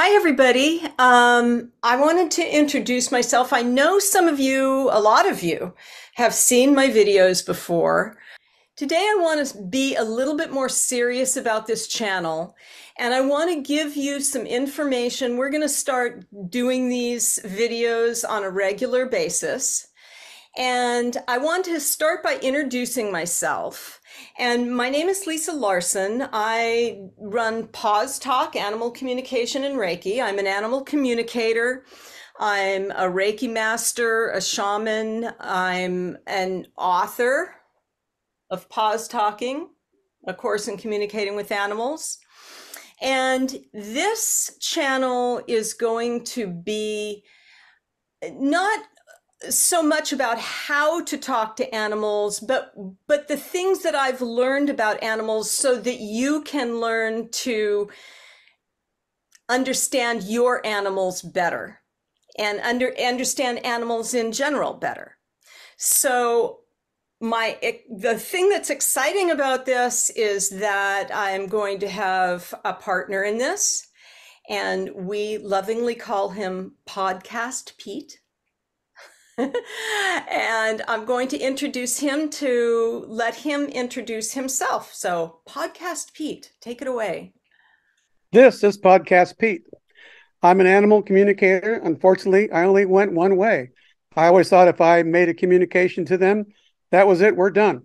Hi, everybody. Um, I wanted to introduce myself. I know some of you, a lot of you, have seen my videos before. Today, I want to be a little bit more serious about this channel, and I want to give you some information. We're going to start doing these videos on a regular basis. And I want to start by introducing myself. And my name is Lisa Larson. I run Pawstalk, Animal Communication and Reiki. I'm an animal communicator. I'm a Reiki master, a shaman. I'm an author of Pawstalking, a course in communicating with animals. And this channel is going to be not so much about how to talk to animals but but the things that i've learned about animals so that you can learn to understand your animals better and under understand animals in general better. So my the thing that's exciting about this is that i'm going to have a partner in this and we lovingly call him podcast pete and I'm going to introduce him to let him introduce himself. So, Podcast Pete, take it away. This is Podcast Pete. I'm an animal communicator. Unfortunately, I only went one way. I always thought if I made a communication to them, that was it, we're done.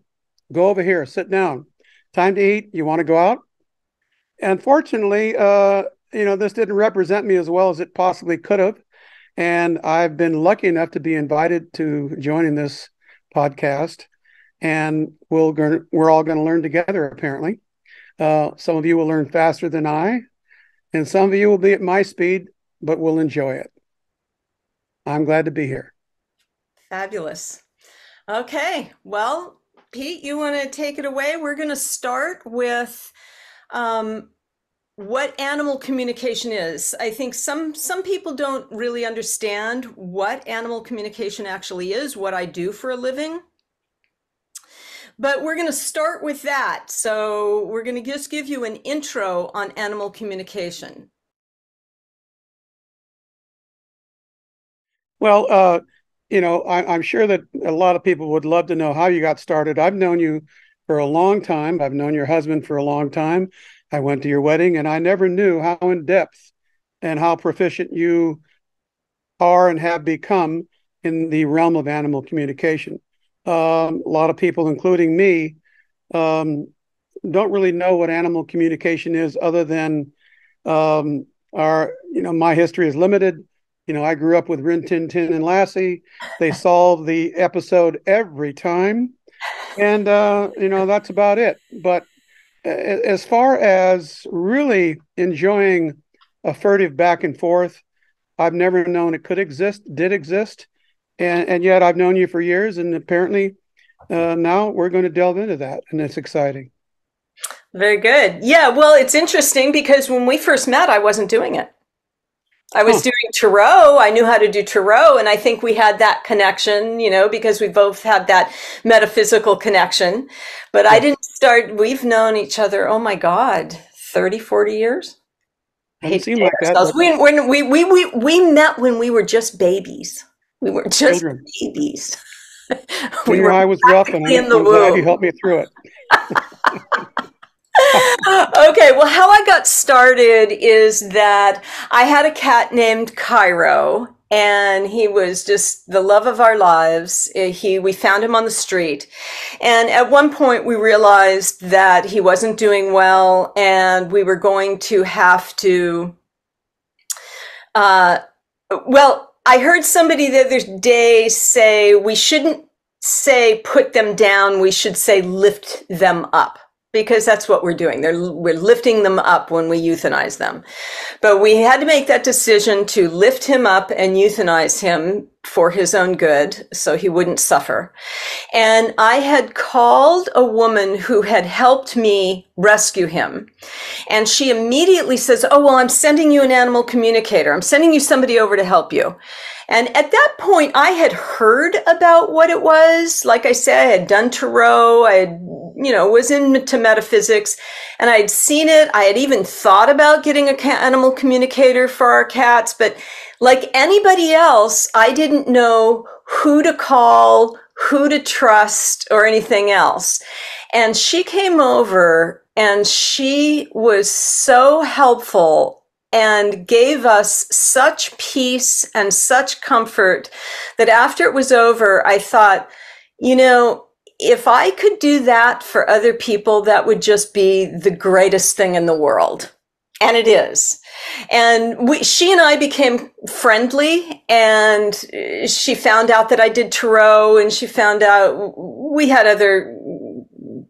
Go over here, sit down. Time to eat. You want to go out? Unfortunately, uh, you know, this didn't represent me as well as it possibly could have. And I've been lucky enough to be invited to join in this podcast. And we'll we're all going to learn together, apparently. Uh, some of you will learn faster than I, and some of you will be at my speed, but we'll enjoy it. I'm glad to be here. Fabulous. Okay. Well, Pete, you want to take it away? We're going to start with um, what animal communication is. I think some some people don't really understand what animal communication actually is, what I do for a living. But we're going to start with that. So we're going to just give you an intro on animal communication. Well, uh, you know, I, I'm sure that a lot of people would love to know how you got started. I've known you for a long time. I've known your husband for a long time. I went to your wedding and I never knew how in depth and how proficient you are and have become in the realm of animal communication. Um, a lot of people, including me, um, don't really know what animal communication is other than um, our, you know, my history is limited. You know, I grew up with Rin Tin Tin and Lassie. They solve the episode every time. And, uh, you know, that's about it. But as far as really enjoying a furtive back and forth, I've never known it could exist, did exist, and and yet I've known you for years, and apparently uh, now we're going to delve into that, and it's exciting. Very good. Yeah, well, it's interesting because when we first met, I wasn't doing it. I was doing tarot. I knew how to do tarot. And I think we had that connection, you know, because we both had that metaphysical connection. But I hmm. didn't start, we've known each other, oh my God, 30, 40 years? Like that. We, we, we, we, we met when we were just babies. We were just Children. babies. we were I was rough and I'm, I'm you helped me through it. okay, well, how I got started is that I had a cat named Cairo, and he was just the love of our lives. Uh, he we found him on the street, and at one point we realized that he wasn't doing well, and we were going to have to. Uh, well, I heard somebody the other day say we shouldn't say put them down; we should say lift them up because that's what we're doing. They're, we're lifting them up when we euthanize them. But we had to make that decision to lift him up and euthanize him for his own good so he wouldn't suffer. And I had called a woman who had helped me rescue him. And she immediately says, Oh, well, I'm sending you an animal communicator. I'm sending you somebody over to help you. And at that point, I had heard about what it was. Like I said, I had done Tarot. I had, you know, was into metaphysics and I had seen it. I had even thought about getting a animal communicator for our cats, but like anybody else, I didn't know who to call, who to trust, or anything else. And she came over and she was so helpful and gave us such peace and such comfort that after it was over, I thought, you know, if I could do that for other people, that would just be the greatest thing in the world. And it is. And we, she and I became friendly and she found out that I did tarot and she found out we had other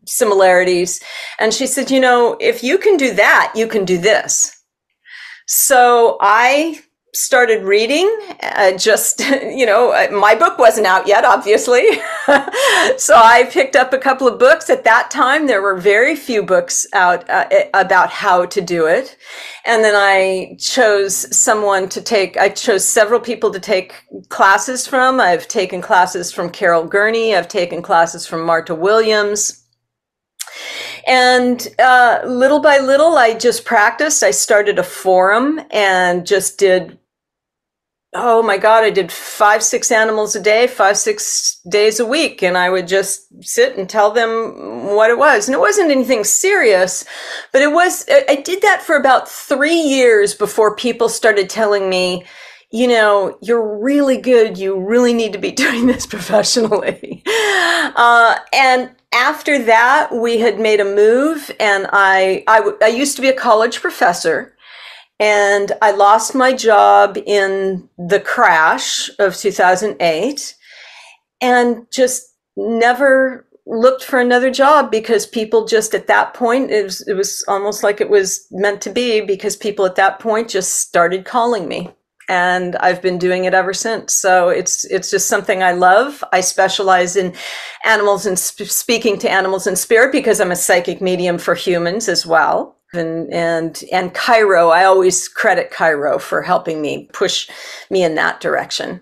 similarities. And she said, you know, if you can do that, you can do this. So I started reading uh, just you know uh, my book wasn't out yet obviously. So i picked up a couple of books. At that time there were very few books out uh, about how to do it. And then i chose someone to take i chose several people to take classes from. I've taken classes from carol gurney. I've taken classes from marta williams. And uh, little by little, I just practiced. I started a forum and just did oh my god i did five six animals a day five six days a week. And i would just sit and tell them what it was. And it wasn't anything serious but it was i did that for about three years before people started telling me you know you're really good. You really need to be doing this professionally. Uh, and after that we had made a move and I, I, I used to be a college professor and I lost my job in the crash of 2008 and just never looked for another job because people just at that point it was, it was almost like it was meant to be because people at that point just started calling me and I've been doing it ever since. So it's it's just something I love. I specialize in animals and sp- speaking to animals in spirit because I'm a psychic medium for humans as well and and and Cairo. I always credit Cairo for helping me push me in that direction.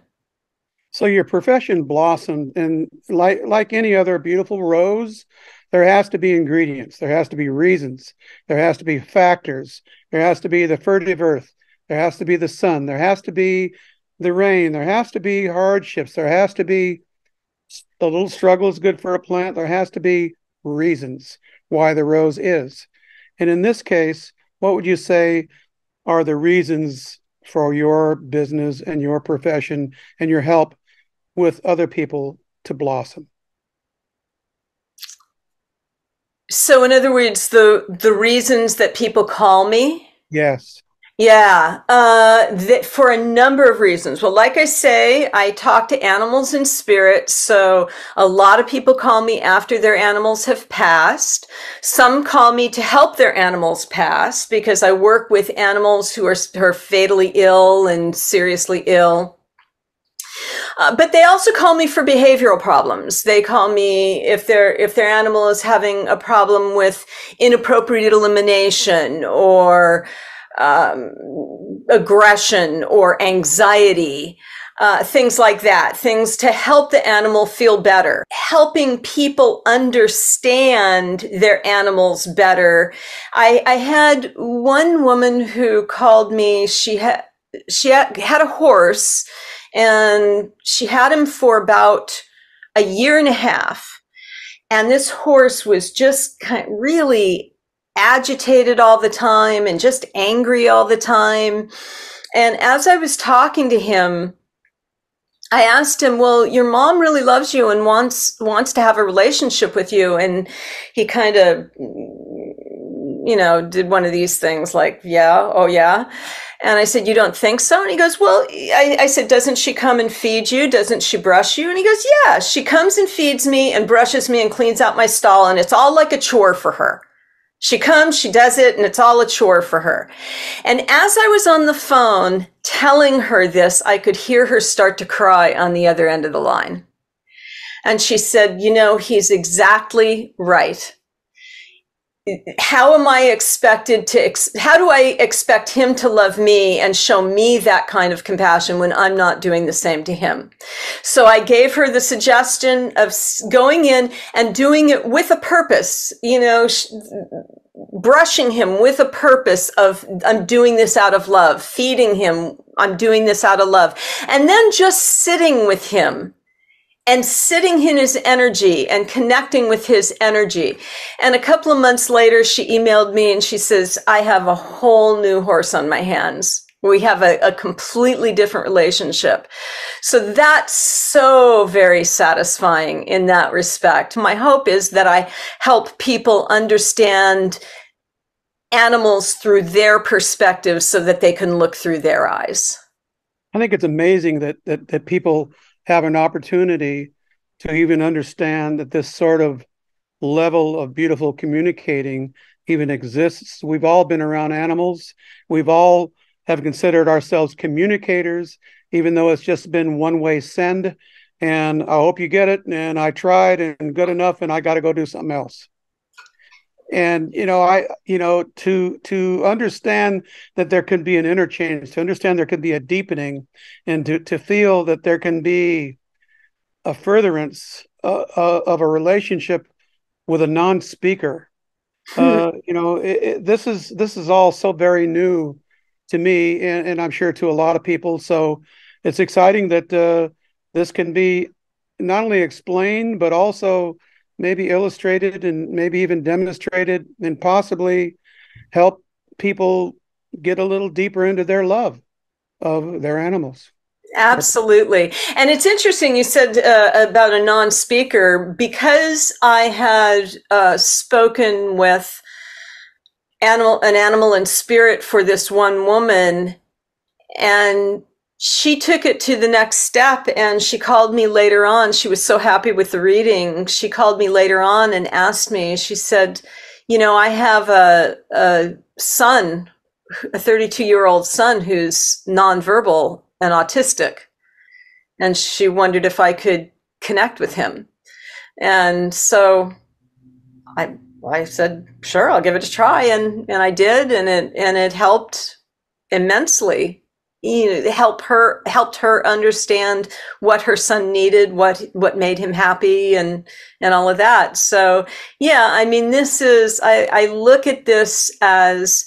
So your profession blossomed, and like like any other beautiful rose, there has to be ingredients, there has to be reasons, there has to be factors, there has to be the fertile earth, there has to be the sun, there has to be the rain, there has to be hardships, there has to be the little struggle is good for a plant. There has to be reasons why the rose is. And in this case, what would you say are the reasons for your business and your profession and your help with other people to blossom? So in other words, the the reasons that people call me? Yes. Yeah, uh, th- for a number of reasons. Well, like I say, I talk to animals in spirit. So a lot of people call me after their animals have passed. Some call me to help their animals pass because I work with animals who are, who are fatally ill and seriously ill. Uh, but they also call me for behavioral problems. They call me if their if their animal is having a problem with inappropriate elimination or um, aggression or anxiety, uh, things like that, things to help the animal feel better, helping people understand their animals better. I, I had one woman who called me. She had she had, a horse, and she had him for about a year and a half. And this horse was just kind of really agitated all the time and just angry all the time. And as I was talking to him, I asked him, "Well, your mom really loves you and wants wants to have a relationship with you." And he kind of you know, did one of these things like, "Yeah, oh yeah." And I said, You don't think so? And he goes, Well, I, I, said, Doesn't she come and feed you? Doesn't she brush you? And he goes, Yeah, she comes and feeds me and brushes me and cleans out my stall. And it's all like a chore for her. She comes, she does it, and it's all a chore for her. And as I was on the phone telling her this, I could hear her start to cry on the other end of the line. And she said, You know, he's exactly right how am I expected to, ex- how do I expect him to love me and show me that kind of compassion when I'm not doing the same to him? So I gave her the suggestion of going in and doing it with a purpose, you know, sh- brushing him with a purpose of, I'm doing this out of love, feeding him, I'm doing this out of love. And then just sitting with him and sitting in his energy and connecting with his energy. And a couple of months later, she emailed me and she says, I have a whole new horse on my hands. We have a, a completely different relationship. So that's so very satisfying in that respect. My hope is that I help people understand animals through their perspective so that they can look through their eyes. I think it's amazing that that, that people have an opportunity to even understand that this sort of level of beautiful communicating even exists. We've all been around animals. We've all have considered ourselves communicators, even though it's just been one way send. And I hope you get it. And I tried and good enough, and I got to go do something else. And you know, I you know to to understand that there can be an interchange, to understand there could be a deepening, and to to feel that there can be a furtherance uh, uh, of a relationship with a non-speaker. Hmm. Uh, you know, it, it, this is this is all so very new to me, and, and, I'm sure to a lot of people. So it's exciting that uh, this can be not only explained but also maybe illustrated and maybe even demonstrated, and possibly help people get a little deeper into their love of their animals. Absolutely. And it's interesting you said uh, about a non speaker because I had uh, spoken with animal, an animal and spirit for this one woman, and she took it to the next step and she called me later on. She was so happy with the reading. She called me later on and asked me, she said, You know, I have a, a son, a 32 year old son who's nonverbal and autistic. And she wondered if I could connect with him. And so I I said, sure, I'll give it a try. And and I did, and it and it helped immensely. You know, help her helped her understand what her son needed, what what made him happy and and all of that. So yeah, I mean this is I, I look at this as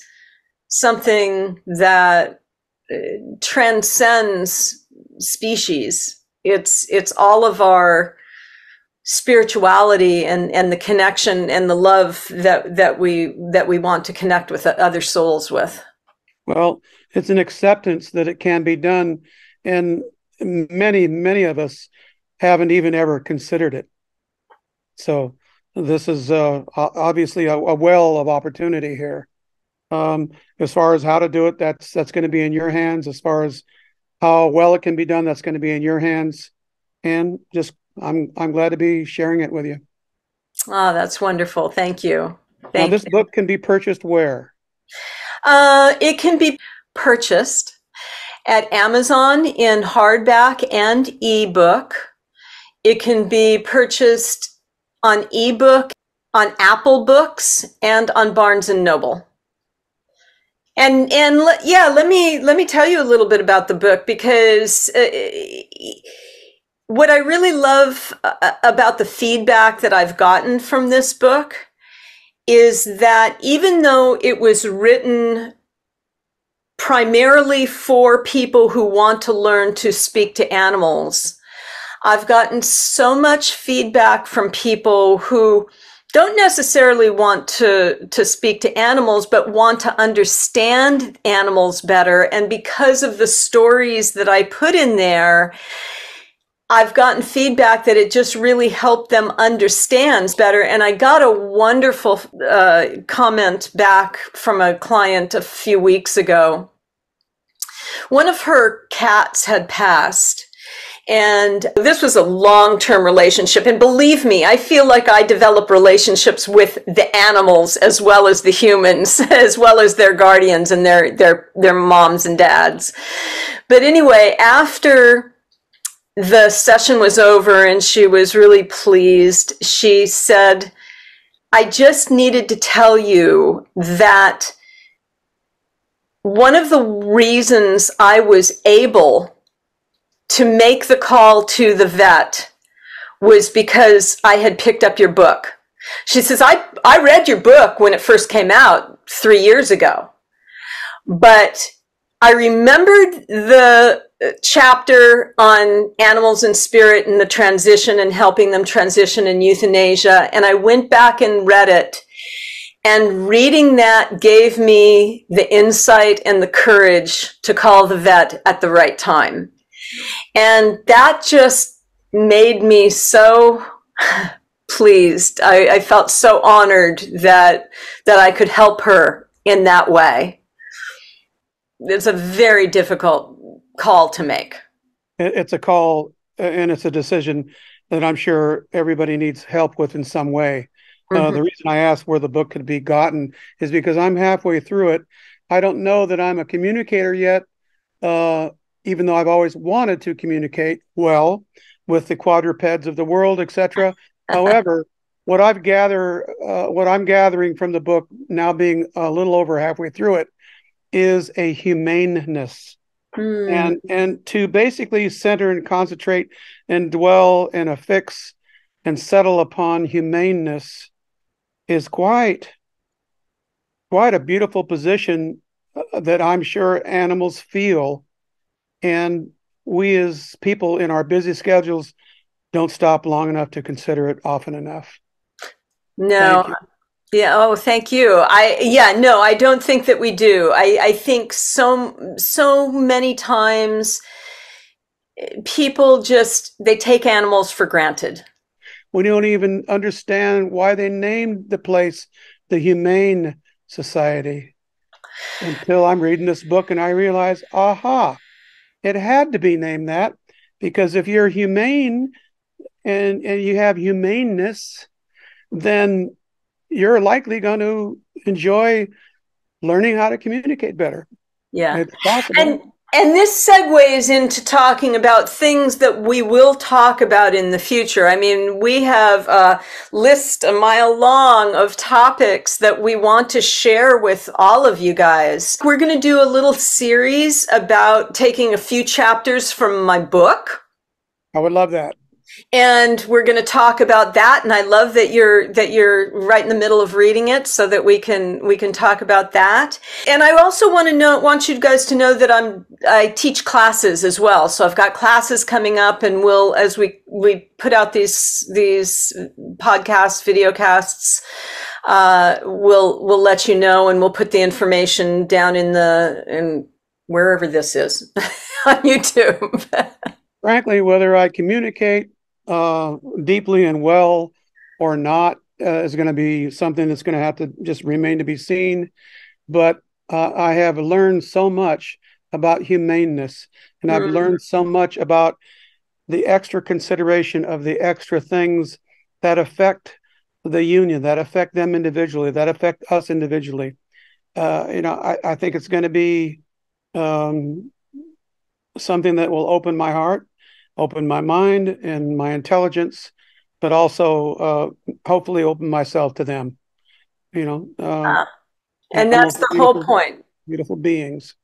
something that uh, transcends species. It's it's all of our spirituality and and the connection and the love that that we that we want to connect with other souls with. Well, it's an acceptance that it can be done, and many many of us haven't even ever considered it. So this is uh, obviously a, a well of opportunity here. Um, as far as how to do it, that's that's going to be in your hands. As far as how well it can be done, that's going to be in your hands. And just I'm I'm glad to be sharing it with you. Oh, that's wonderful. Thank you. Thank now, this you. book can be purchased where? Uh, it can be purchased at Amazon in hardback and ebook. It can be purchased on ebook, on Apple Books, and on Barnes and Noble and and yeah let me let me tell you a little bit about the book because uh, what i really love uh, about the feedback that i've gotten from this book is that even though it was written primarily for people who want to learn to speak to animals. I've gotten so much feedback from people who don't necessarily want to to speak to animals but want to understand animals better. And because of the stories that I put in there I've gotten feedback that it just really helped them understand better. And I got a wonderful uh, comment back from a client a few weeks ago. One of her cats had passed, And this was a long term relationship. And believe me, I feel like I develop relationships with the animals as well as the humans, as well as their guardians and their, their, their moms and dads. But anyway, after the session was over and she was really pleased, she said, I just needed to tell you that one of the reasons I was able to make the call to the vet was because I had picked up your book. She says, I, I read your book when it first came out three years ago, but I remembered the uh, chapter on animals and spirit and the transition and helping them transition in euthanasia. And I went back and read it and reading that gave me the insight and the courage to call the vet at the right time. And that just made me so pleased. I, I, felt so honored that that I could help her in that way. It's a very difficult call to make. It's a call and it's a decision that I'm sure everybody needs help with in some way. Uh, mm-hmm. Uh, the reason I asked where the book could be gotten is because I'm halfway through it. I don't know that I'm a communicator yet, uh, even though I've always wanted to communicate well with the quadrupeds of the world, etc. However, what I've gathered, uh, what I'm gathering from the book, now being a little over halfway through it, is a humaneness, mm. and and to basically center and concentrate and dwell and affix and settle upon humaneness is quite quite a beautiful position uh, that I'm sure animals feel and we as people in our busy schedules don't stop long enough to consider it often enough. No. Yeah, oh, thank you. I yeah, no, I don't think that we do. I I think so so many times eh, people just they take animals for granted we don't even understand why they named the place the Humane Society until I'm reading this book and I realize, aha, it had to be named that because if you're humane and, and you have humaneness, then you're likely going to enjoy learning how to communicate better. Yeah. And and this segues into talking about things that we will talk about in the future. I mean, we have a list a mile long of topics that we want to share with all of you guys. We're going to do a little series about taking a few chapters from my book. I would love that and we're going to talk about that and i love that you're that you're right in the middle of reading it so that we can we can talk about that. And i also want to know want you guys to know that i'm i teach classes as well. So i've got classes coming up and we'll as we we put out these these podcasts video casts uh, we'll we'll let you know and we'll put the information down in the in wherever this is on youtube. Frankly whether i communicate uh, deeply and well or not uh, is going to be something that's going to have to just remain to be seen. But uh, I have learned so much about humaneness, and I've mm. learned so much about the extra consideration of the extra things that affect the union, that affect them individually, that affect us individually. Uh, you know, I, I, think it's going to be um, something that will open my heart open my mind and my intelligence, but also uh, hopefully open myself to them. You know, uh, uh, and that's the whole point. Beautiful beings.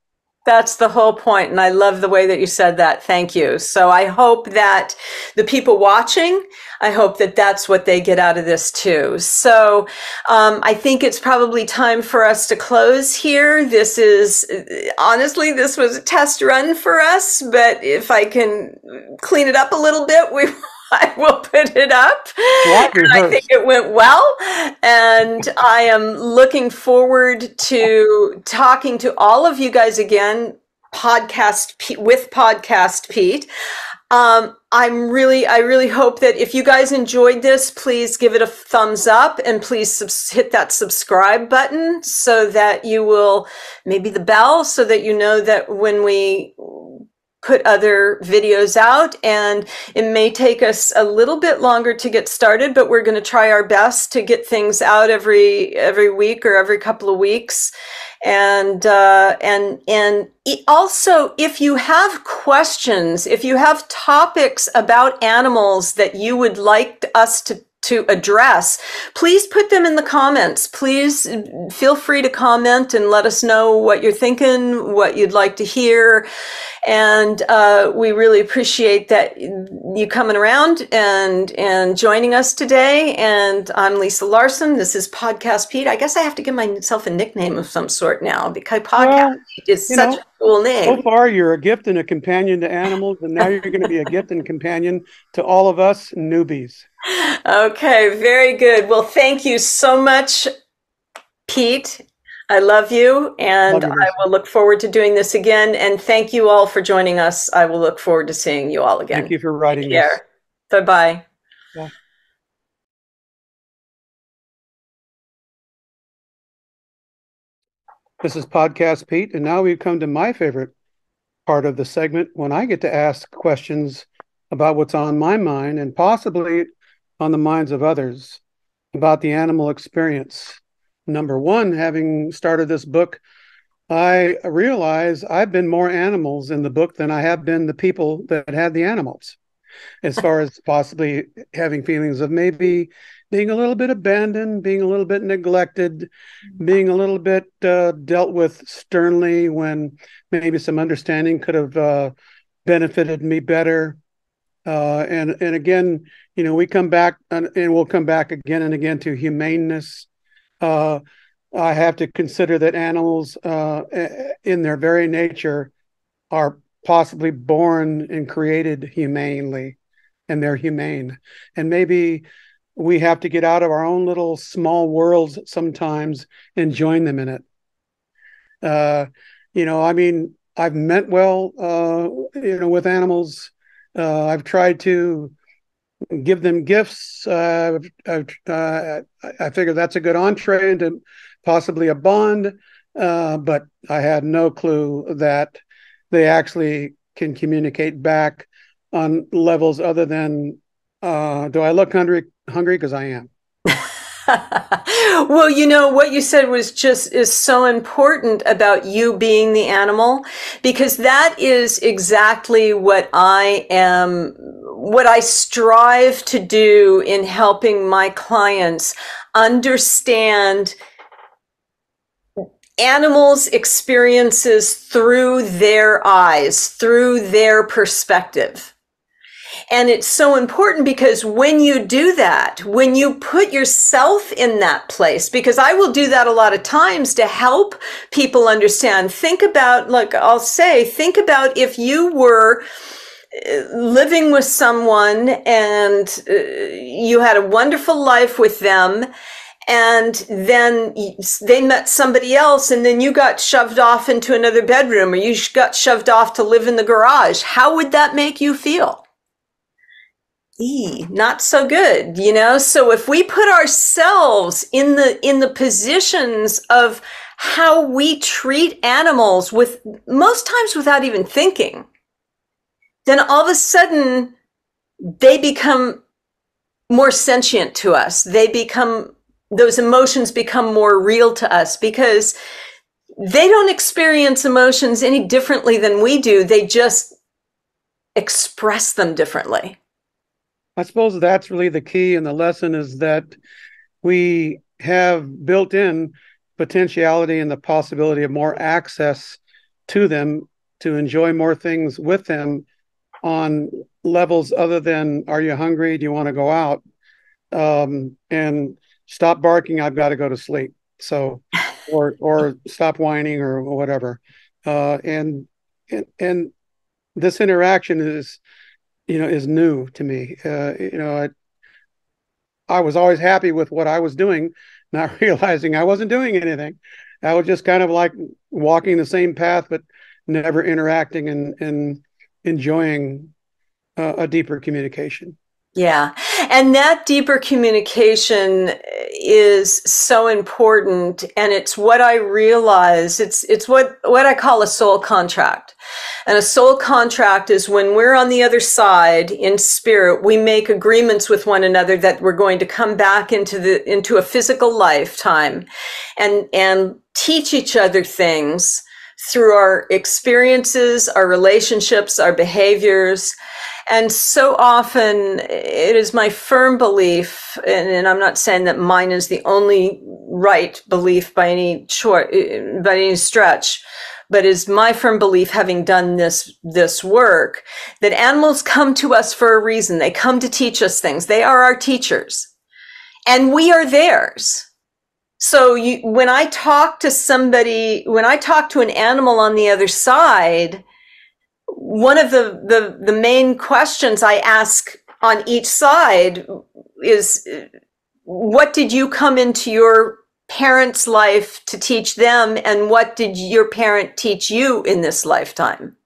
That's the whole point, and I love the way that you said that. Thank you. So I hope that the people watching, I hope that that's what they get out of this too. So um, I think it's probably time for us to close here. This is honestly, this was a test run for us, but if I can clean it up a little bit, we I will put it up. I think it went well. And I am looking forward to talking to all of you guys again, podcast with Podcast Pete. Um, I'm really, I really hope that if you guys enjoyed this, please give it a thumbs up and please subs- hit that subscribe button so that you will maybe the bell so that you know that when we put other videos out and it may take us a little bit longer to get started but we're going to try our best to get things out every every week or every couple of weeks. And uh, and and also if you have questions if you have topics about animals that you would like us to to address, please put them in the comments. Please feel free to comment and let us know what you're thinking, what you'd like to hear. And uh, we really appreciate that you coming around and and joining us today. And I'm Lisa Larson. This is Podcast Pete. I guess I have to give myself a nickname of some sort now because Podcast well, Pete is such know, a cool name. So far, you're a gift and a companion to animals, and now you're going to be a gift and companion to all of us newbies. Okay, very good. Well, thank you so much, Pete. I love you, and love you, I will look forward to doing this again. And thank you all for joining us. I will look forward to seeing you all again. Thank you for writing this. Bye bye. This is Podcast Pete, and now we've come to my favorite part of the segment when I get to ask questions about what's on my mind and possibly on the minds of others about the animal experience. Number one, having started this book, I realize I've been more animals in the book than I have been the people that had the animals, as far as possibly having feelings of maybe being a little bit abandoned, being a little bit neglected, being a little bit uh, dealt with sternly when maybe some understanding could have uh, benefited me better. Uh, and and again, you know, we come back and, and, we'll come back again and again to humaneness. Uh, I have to consider that animals, uh, in their very nature, are possibly born and created humanely, and they're humane. And maybe we have to get out of our own little small worlds sometimes and join them in it. Uh, you know, I mean, I've meant well, uh, you know, with animals uh, I've tried to give them gifts. Uh, I've, uh, I figure that's a good entree into possibly a bond, uh, but I had no clue that they actually can communicate back on levels other than uh, do I look hungry? Hungry because I am. well, you know, what you said was just is so important about you being the animal because that is exactly what I am, what I strive to do in helping my clients understand animals' experiences through their eyes, through their perspective. And it's so important because when you do that, when you put yourself in that place, because I will do that a lot of times to help people understand, think about, like I'll say, think about if you were uh, living with someone and uh, you had a wonderful life with them and then they met somebody else and then you got shoved off into another bedroom or you got shoved off to live in the garage how would that make you feel not so good, you know? So if we put ourselves in the, in the positions of how we treat animals with most times without even thinking, then all of a sudden they become more sentient to us. They become, those emotions become more real to us because they don't experience emotions any differently than we do. They just express them differently. I suppose that's really the key, and the lesson is that we have built in potentiality and the possibility of more access to them to enjoy more things with them on levels other than are you hungry? Do you want to go out? Um, and stop barking i've got to go to sleep. So or or stop whining or whatever. Uh, and and and this interaction is you know is new to me. Uh, you know, I, I was always happy with what I was doing, not realizing I wasn't doing anything. I was just kind of like walking the same path, but never interacting and and enjoying uh, a deeper communication. Yeah. And that deeper communication is so important. And it's what I realize. It's, it's what, what I call a soul contract. And a soul contract is when we're on the other side in spirit, we make agreements with one another that we're going to come back into the, into a physical lifetime and, and teach each other things through our experiences, our relationships, our behaviors. And so often it is my firm belief, and, and, I'm not saying that mine is the only right belief by any short, by any stretch, but is my firm belief, having done this, this work, that animals come to us for a reason. They come to teach us things. They are our teachers and we are theirs. So you, when I talk to somebody, when I talk to an animal on the other side, one of the, the, the main questions I ask on each side is, what did you come into your parent's life to teach them and what did your parent teach you in this lifetime?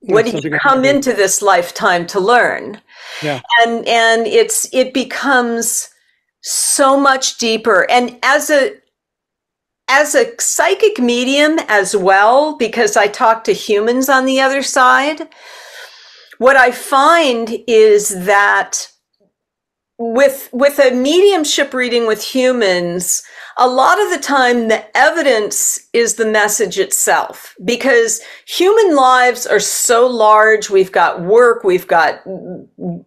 What did you come into this lifetime to learn? Yeah. And and it's it becomes so much deeper. And as a as a psychic medium as well because i talk to humans on the other side what i find is that with with a mediumship reading with humans a lot of the time the evidence is the message itself because human lives are so large. We've got work we've got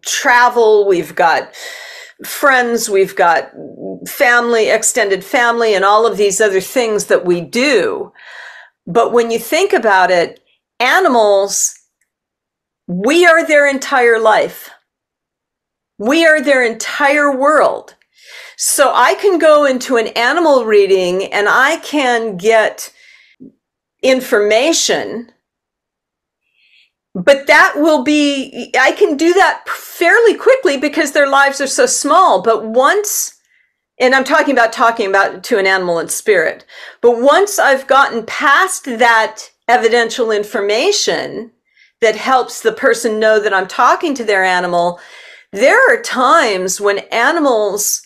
travel we've got friends we've got family extended family and all of these other things that we do but when you think about it animals we are their entire life we are their entire world. So I can go into an animal reading and I can get information, but that will be, I can do that fairly quickly because their lives are so small. But once, and I'm talking about talking about to an animal in spirit, but once I've gotten past that evidential information that helps the person know that I'm talking to their animal, there are times when animals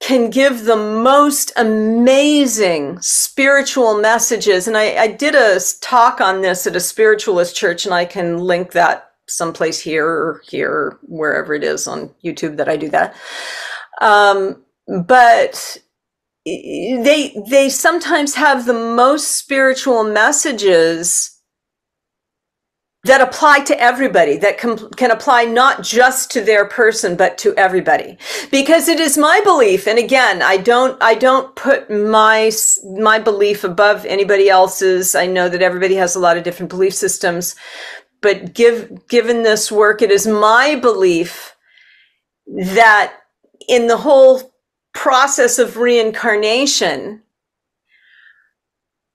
can give the most amazing spiritual messages. And I, I, did a talk on this at a spiritualist church, and I can link that someplace here or here, wherever it is on YouTube that I do that. Um, but they they sometimes have the most spiritual messages that apply to everybody that can, can apply not just to their person but to everybody. Because it is my belief and again i don't i don't put my my belief above anybody else's. I know that everybody has a lot of different belief systems but give given this work it is my belief that in the whole process of reincarnation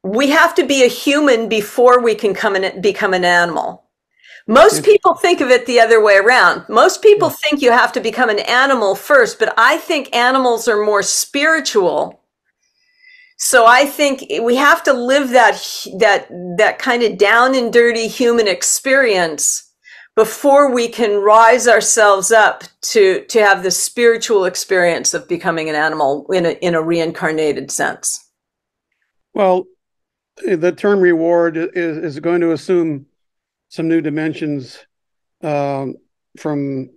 we have to be a human before we can come and become an animal. Most people think of it the other way around. Most people think you have to become an animal first, but I think animals are more spiritual. So I think we have to live that that that kind of down and dirty human experience before we can rise ourselves up to to have the spiritual experience of becoming an animal in a in a reincarnated sense. Well, the term reward is, is going to assume some new dimensions um, from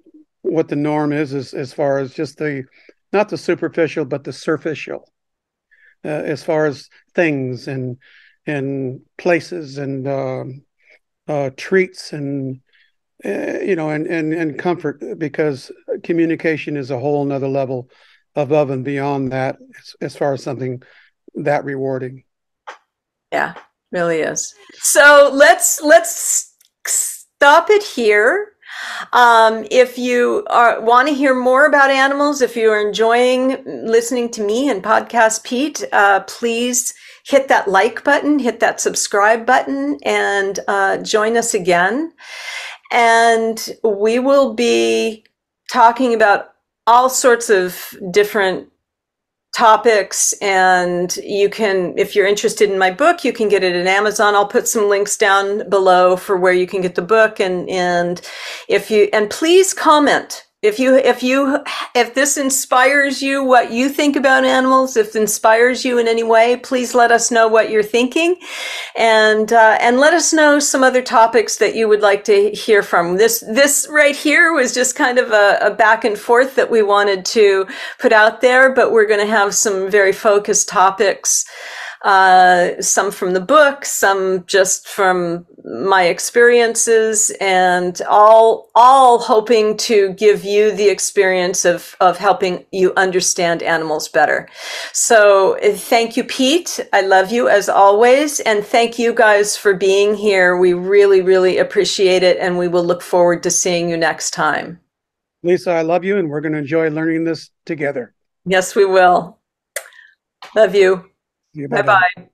what the norm is, as, as far as just the not the superficial but the superficial uh, as far as things and and places and um, uh, treats and uh, you know and, and and comfort because communication is a whole nother level above and beyond that as, as far as something that rewarding yeah, really is. So let's let's stop it here. Um, if you want to hear more about animals, if you are enjoying listening to me and podcast Pete, uh, please hit that like button, hit that subscribe button, and uh, join us again. And we will be talking about all sorts of different topics and you can if you're interested in my book you can get it at amazon. I'll put some links down below for where you can get the book and and if you and please comment if you if you if this inspires you what you think about animals if it inspires you in any way please let us know what you're thinking. And uh, and let us know some other topics that you would like to hear from. This this right here was just kind of a, a back and forth that we wanted to put out there but we're going to have some very focused topics uh, some from the book, some just from my experiences, and all all hoping to give you the experience of of helping you understand animals better. So uh, thank you, Pete. I love you as always, and thank you guys for being here. We really, really appreciate it, and we will look forward to seeing you next time. Lisa, I love you, and we're going to enjoy learning this together. Yes, we will. Love you. Bye bye.